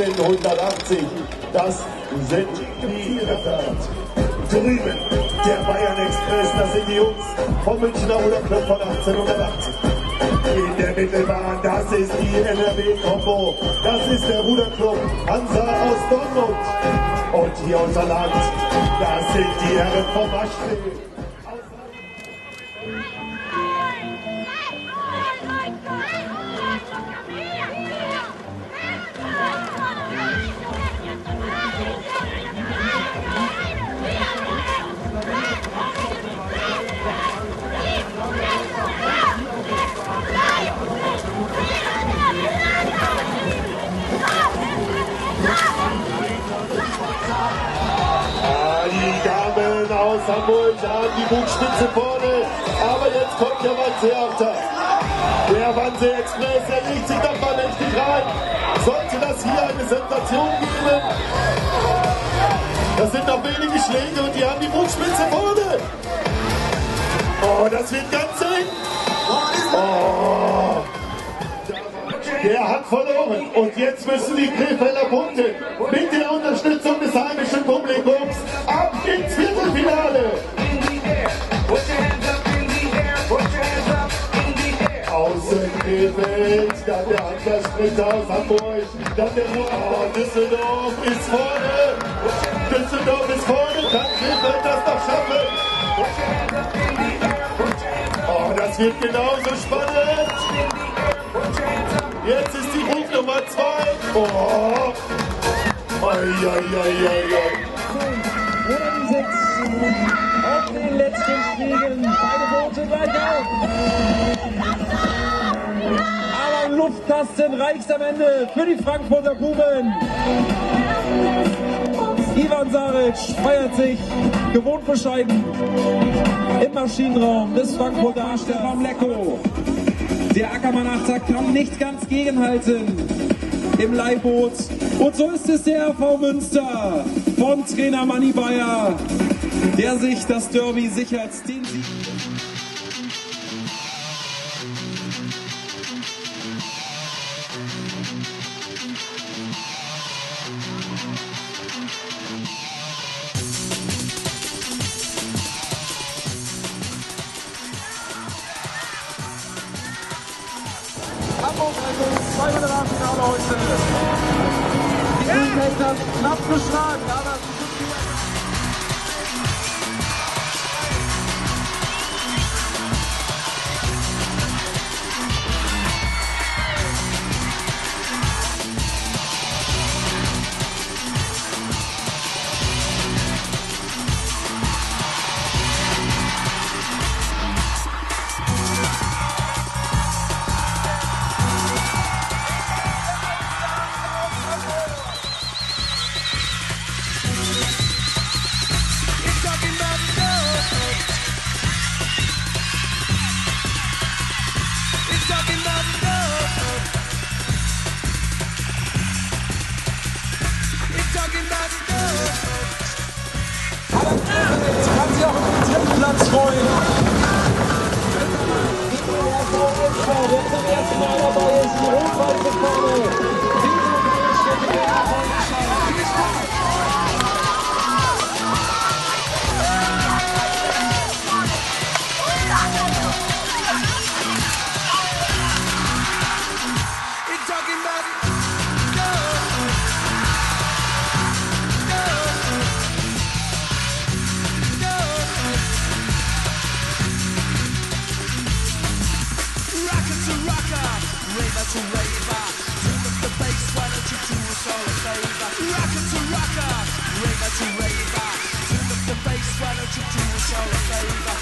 1880. Das sind die Drüben, der Bayern Express, das sind die Jungs vom Münchner Ruderclub von 1880. In der Mittelbahn, das ist die NRW-Kombo, das ist der Ruderclub Hansa aus Dortmund. Und hier unser Land, das sind die Herren vom Maschsee. Hamburg haben die Bugspitze vorne. Aber jetzt kommt der Wannsee-After. Der Wannsee-Express, der legt sich doch mal mächtig rein. Sollte das hier eine Sensation geben? Das sind noch wenige Schläge und die haben die Bugspitze vorne. Oh, das wird ganz eng. Oh. Der hat verloren und jetzt müssen die Krefelder punkten. Mit der Unterstützung des heimischen Publikums ab ins Viertelfinale. Außen Krefeld, dann der Handlersprinter aus Hamburg, dann der oh, Düsseldorf ist vorne. Düsseldorf ist vorne, kann Krefeld das noch schaffen? Oh, das wird genauso spannend. Jetzt ist die Ruf Nummer zwei. Oh. Auf den letzten Stiegen. Beide Boote gleich auf. Aber Luftkasten reicht am Ende für die Frankfurter Buben. Ivan Saric feiert sich gewohnt bescheiden im Maschinenraum des Frankfurter Stefan Lecko. Der Ackermann-Achter kann nicht ganz gegenhalten im Leihboot. Und so ist es der RV Münster von Trainer Manni Bayer, der sich das Derby sichert. Den Sieg Hamburg, 200 Finale heute. Die Green knapp geschlagen, aber Platz freuen. rocker, raver to raver. Turn up the bass, why don't you do us all a favor?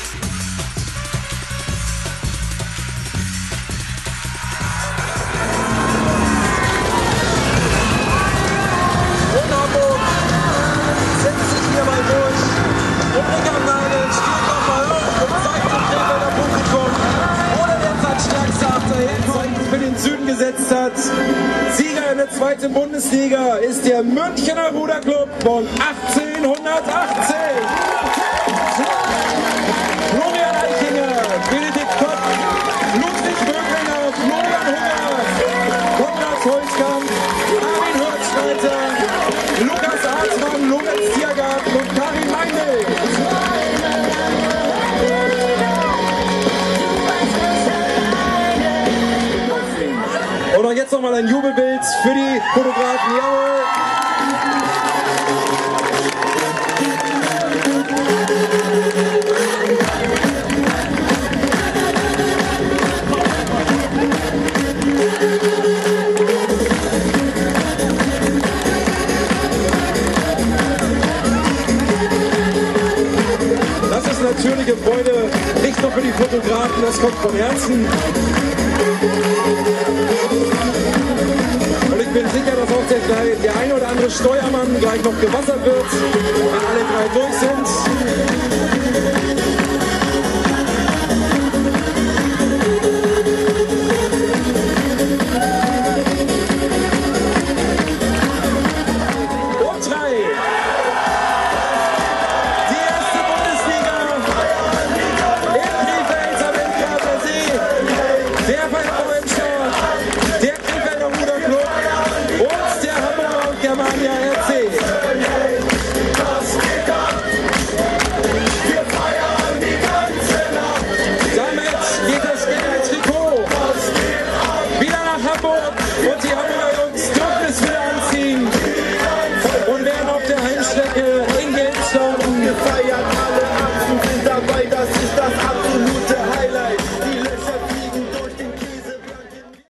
Sieger in der zweiten Bundesliga ist der Münchner Ruderclub von 1880. Aber jetzt nochmal ein Jubelbild für die Fotografen. Jawohl! Das ist natürliche Freude, nicht nur für die Fotografen, das kommt von Herzen. Sicher, dass auch der, der eine oder andere Steuermann gleich noch gewassert wird, wenn alle drei durch sind. Edson.